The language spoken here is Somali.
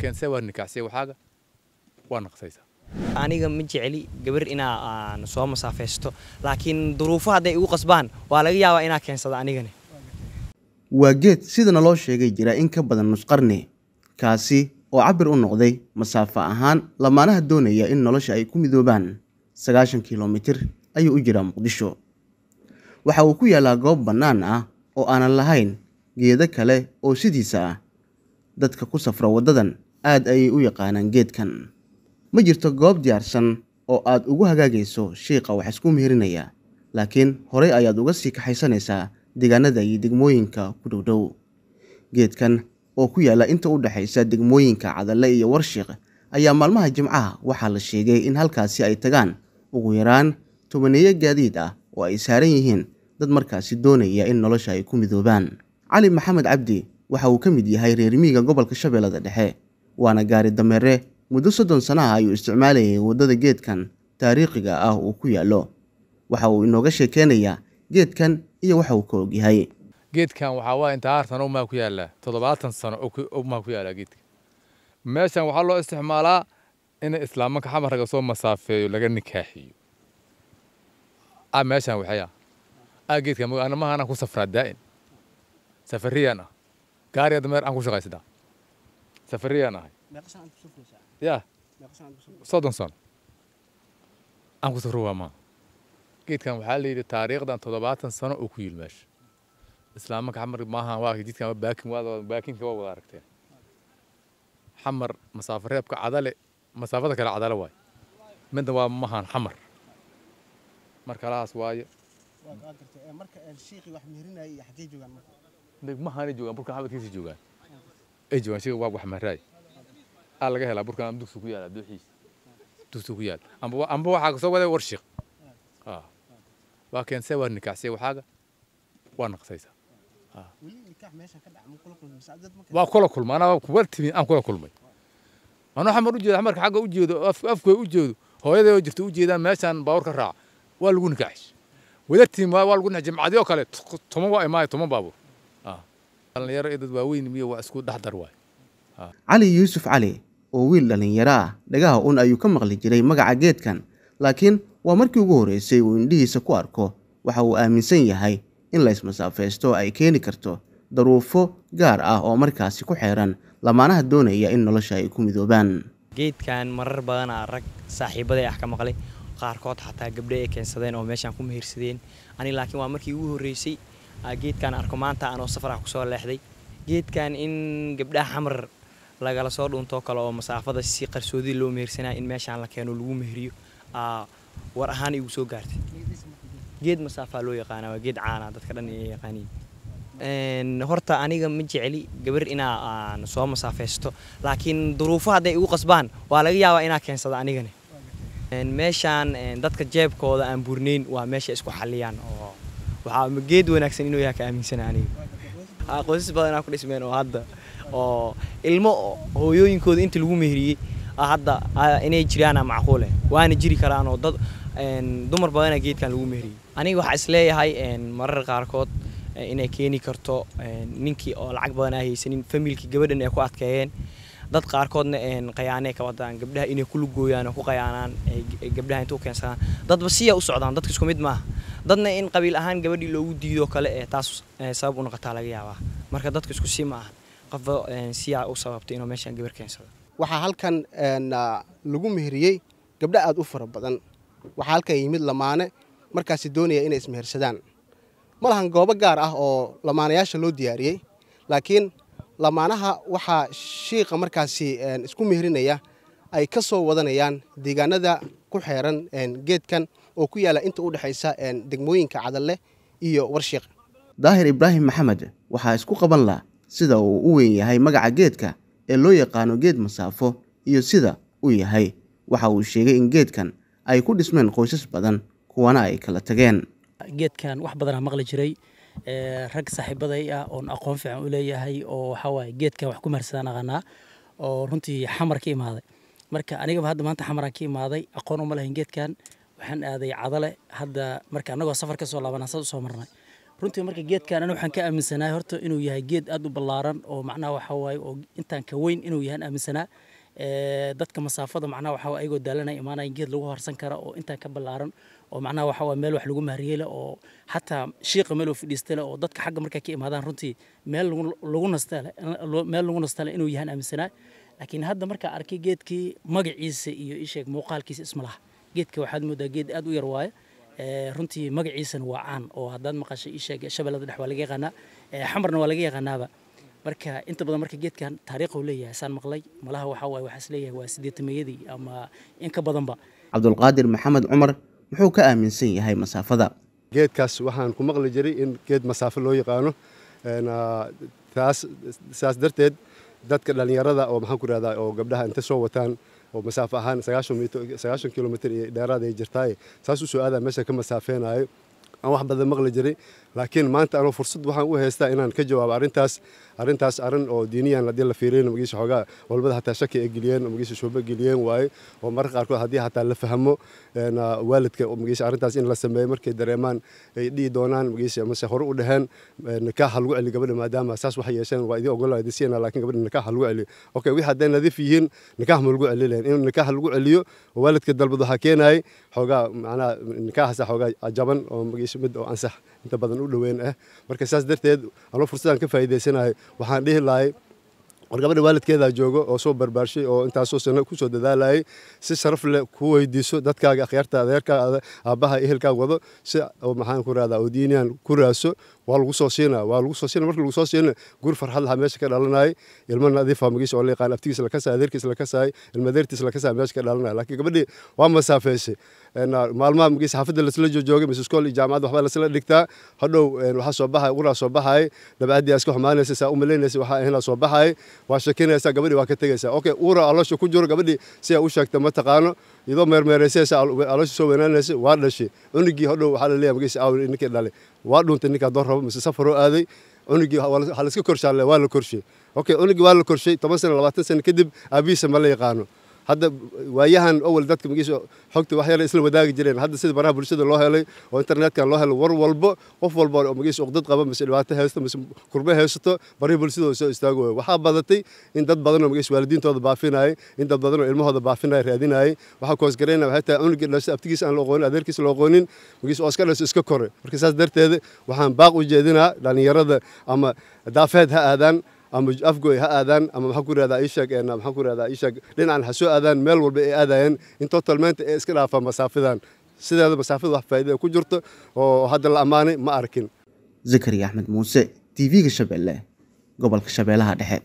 keensay waa nikaxsay waxaaga? Waa naqsaysaa aniga ma jeceli gabar inaa aan soo masaafaysto laakiin duruufo hadday igu qasbaan waa laga yaabaa inaa keensado anigani. Waa geed sidana loo sheegay jira in ka badan nusqarni kaasi oo cabir u noqday masaafo ahaan lamaanaha doonaya in nolosha ay ku midoobaan. Sagaashan kilomitir ayuu u jiraa muqdisho. Waxa uu ku yaallaa goob bannaan ah oo aanan lahayn geedo kale oo sidiisa ah. Dadka ku safra waddadan aad ayay u yaqaanaan geedkan. Ma jirto goob diyaarsan oo aad ugu hagaagayso shiiqa wax isku mehirinaya laakiin horey ayaad uga sii kaxaysanaysaa deegaanada iyo degmooyinka ku dhowdhow geedkan oo ku yaalla inta u dhexaysa degmooyinka cadalle iyo warshiiq ayaa maalmaha jimcaha waxaa la sheegay in halkaasi ay tagaan. Ugu yaraan tobaneeyo gaadiid ah oo ay saaran yihiin dad markaasi doonaya in nolosha ay ku midoobaan. Cali maxamed cabdi waxa uu ka mid yahay reer miyiga gobolka shabeellada dhexe waana gaari dameere. Muddo soddon sanaha ayuu isticmaalayay waddada geedkan taariikhiga ah uu ku yaallo. Waxa uu inooga sheekeynayaa geedkan iyo waxa uu ka ogyahay geedkan waxaa waa inta haar sano umaa ku yaallaa toddobaatan sano umaa ku yaallaa geedka. Meeshan waxaa loo isticmaalaa in islaamanka xamar laga soo masaafeeyo laga nikaaxiyo. A meeshan waxaya a geedka anamaha anaan ku safraa daa'in. Safariyaan ah gaariga dameer aan ku shaqaystaa safariyaan ahay ya soddon sano aan ku safro waa maa geedkan waxaa la yidhi taariikhdan toddobaatan sano oo ku yil meesha islaamanka xamar maaha waa jidkan baakin waa baakinka waa wada aragteen xamar masaafo reebka cadale masaafada kale cadale waaye midna waa mahan xamar mar kalahaas waaye mahani joogaan burkan xabadkiisa joogaan ay joogaan waa wax maraay aa laga helaa burkan dugsi ku yaala dooxiisa dugsi ku yaala amba amba waxaa kasoo waday warshiq waa keensay waa nikaxsay waxaaga waa naqsaysaa waa kula kulma anaa kuwa timi aan kula kulmay anoo xamar u jeedo xamarka xagga u jeedo afkooy u jeedo hooyaday oo jirta u jeedaan meeshaan baawur ka raaca waa lagu nikaxsh wadatiin waa lagu nikax jimcadii oo kale toman waa imaaya toman baabuur dhalinyaro iyo dad waaweyn miyo waa isku dhexdar waay. Cali yuusuf cali oo wiil dhallinyaro ah dhagaha un ayuu ka maqli jiray magaca geedkan laakiin waa markii ugu horreysay uu indhihiisa ku arko. Waxa uu aaminsan yahay in la ismasaafaysto ay keeni karto daruufo gaar ah oo markaasi ku xeeran lamaanaha doonaya in nolosha ay ku midoobaan. Geedkan marar badanaa rag saaxiibaday ah ka maqlay qaarkood xataa gabdho ay keensadeen oo meeshaan ku mehersadeen. Ani laakiin waa markii ugu horreysay geedkan arko maanta anoo safar ah ku soo leexday. Geedkan in gabdhaha xamar lagala soo dhuuntoo kale oo masaafada si qarsoodi loo mehersanaya in meeshaan la keeno lagu meheriyo war ahaan igu soo gaartay. Geed masaafaa loo yaqaana waa geed caana dadka dhan ay yaqaaniin. Horta aniga ma jeceli gabar inaa aan soo masaafaysto laakiin duruufo hadday igu qasbaan waa laga yaabaa inaa keensado anigani meeshaan dadka jeebkooda aan burnayn waa meesha isku xaliyaan oo waxaa geed wanaagsan inuu yahay ka aaminsana aniga. Qoysas badanaa ku dhismeen oo hadda oo ilmo hooyooyinkooda inta lagu meheriyey hadda inay jiraana macquule waana jiri karaan oo dad dumar badanaa geedkan lagu meheriyey. Aniga waxaa is leeyahay marar qaarkood inay keeni karto ninkii oo lacag badan aa haysanin familkii gabadhan ay ku adkeeyeen dad qaarkoodna qayaanay ka wadaan gabdhaha inay ku lugooyaan oo ku qayaanaan gabdhaha intuu keensadaan. Dadba siya u socdaan dadka isku mid maaha. Dadna in qabiil ahaan gabadhii loogu diido kale ee taas sabab u noqotaa laga yaabaa. Marka dadka isku si ma aha qofba siyaa u sababtay inuu meeshaan gabar keensado. Waxaa halkan lagu meheriyey gabdho aad u fara badan. Waxaa halkan yimid lamaane markaasi doonaya inay ismehersadaan ma lahan goobo gaar ah oo lamaanayaasha loo diyaariyey laakiin lamaanaha waxaa shiiqa markaasi isku meherinaya ay ka soo wadanayaan deegaanada ku xeeran geedkan oo ku yaalla inta u dhexaysa degmooyinka cadalle iyo warshiiq daahir ibraahim maxamed waxaa isku qaban lah sida uu u weyn yahay magaca geedka ee loo yaqaano geed masaafo iyo sida uu yahay. Waxa uu sheegay in geedkan ay ku dhismeen qoysas badan kuwana ay kala tageen. Geedkan wax badanaa maqli jiray rag saaxiibaday ah oon aqoon fiican u leeyahay oo waxawaaye geedkan wax ku maharsadaan aqaanaa oo runtii xamar ka imaaday. Marka anigaba hadda maanta xamaraan ka imaaday aqoon uma lahayn geedkan waxaan aaday cadale. Hadda marka annagoo safar ka soo laabanaa saas u soo marnay. Runtii marka geedkan ana waxaan ka aaminsanahay horta inuu yahay geed aad u ballaaran oo macnaha waxa waaye oo intaan ka weyn inuu yahay aaminsanaa dadka masaafada macnaha waxa waaye ayagoo daalanaya imaanaya geed lagu harsan kara oo intaan ka ballaaran oo macnaha waxa waaye meel wax lagu mahriyey leh oo xataa shiiqa meel uu fadhiista leh oo dadka xagga markay ka imaadaan runtii meel lagu nasta leh meel lagu nasta leh inuu yahay aaminsanaa laakiin hadda markaa arkay geedkii magaciisa iyo isheeg muuqaalkiisa isma laha. Geedka waxaad moodaa geed aad u yar waaye runtii magaciisana waa caan oo haddaad maqashay isheeg shabeellada dhex waa laga yaqaanaa. Xamarna waa laga yaqaanaaba marka inta badan marka geedkan taariikhu leeyahay saan maqlay malaha waxa waaye waxaas leeyahay waa siddeetamayadii ama in ka badanba. Cabdulqaadir maxamed cumar muxuu ka aaminsan yahay masaafada? Geedkaas waxaan ku maqli jiray in geed masaafo loo yaqaano taas saas darteed dadka dhallinyarada oo maxaan ku rahdaa oo gabdhaha inta soo wataan oo masaafo ahaan sagaashan kilomitr iyo dheeraad ay jirtaaye saas u soo aadaa meesha ka masaafeenaayo aan wax badan maqli jiray laakiin maanta anuu fursad waxaan u haystaa inaan ka jawaabo arrintaas arrintaas arrin oo diiniyan haddii la fiiriyana magiisa xoogaa walbada hataa shaki ay geliyeen oo magiisa shooba geliyeen waaye oo mararka qaarkood haddii hataa la fahmo waalidka magiisa arrintaas in la sameeyo markay dareemaan ay dhihi doonaan magiisa mase hore u dhaheen nikaax ha lagu celi gabadha maadaama saas waxay yeesheen waa idin ogolaa idin siina laakiin gabadha nikaax lagu celiyo okay wixii hadday nadiif yihiin nikaax ma lagu celi in nikaax lagu celiyo waalidka dalbad waxaa keenayay xoogaa macnaha nikaaxaasa xoogaa jaban oo magiisa mid oo ansax inta badan u dhoweyn ah marka saas darteed anuu fursadaan ka faa'iidaysanahay waxaan dhihi lahay war gabadha waalidkeedaa joogo oo soo barbaarshay oo intaasoo sano ku soo dadaalayay si sharaf leh ku weydiiso dadkaaga akhyaarta adeerkaaga aabbaha ehelkaa wado si maxaan ku rahdaa oo diiniyan ku raaso waa lagu soo siinaa waa lagu soo siina. Marka lagu soo siina gur farxad lahaa meesha ka dhalanayay ilmo nadiifa magiisa oo la yaqaan aftigiisa la kasaay adeerkiisa la kasaay ilmo adeertiisa la kasaay meesha ka dhalanaya laakiin gabadhii waa masaafeysay. Maalmaha magiisa xaafadda lasla joogay mise iskool iyo jaamacad waxbaa lasla dhigtaa. Hadhow waxaa soo baxay uraa soo baxay. Dabacaddii iska xumaanaysa saa u malaynaysa waxaa ahaynaa soo baxay. Waa shakinaysaa gabadhii waa ka tegaysaa okay uura aloosha ku jiro gabadhii si ay u sheegta ma taqaano iyadoo meermeeraysaysa aloosha soo weynaanaysa waa dhashay cunugii hadhow waxaa la leeyahay magiisa aaw ninkii dhalay waa dhuuntay ninkaa doon rabo mise safaroo aaday cunugii waxaa la iska korshaalle waa la korshay okay cunugii waa la korshay toban sano labaatan sano kadib aabihiisa ma la yaqaano hadda waayahan awal dadka magiisa xogta wax yar isla wadaagi jireen. Hadda sida baraha bulshada loo helay oo internetkan loo helay war walbo qof walba oo magiisa uqdad qaba mise dhibaato haysto mise kurbe haysato baraha bulshada soo istaago waxaa badatay in dad badan oo magiisa waalidiintooda baafinayay in dad badan oo ilmahooda baafinaya raadinayay waxaa koosgarayna waxay tahay cunugii dhashay abtigiisa aan la aqoonin adeerkiisa la aqoonin magiisa oo iska dhashay iska kore. Marka saas darteeda waxaan baaq u jeedinaa dhallinyarada ama daafeed ha aadaan ama afgoy ha aadaan ama maxaan ku rahdaa isheeg maxaan ku rahdaa isheeg dhinacan ha soo aadaan meel walba ay aadayeen in totalmente ee iska dhaafaan masaafidan sideeda masaafada wax faa'iida ku jirto oo hadda la ammaanay ma arkin. Zakariya axmed muuse tv-ga shabeelle gobolka shabeellaha dhexe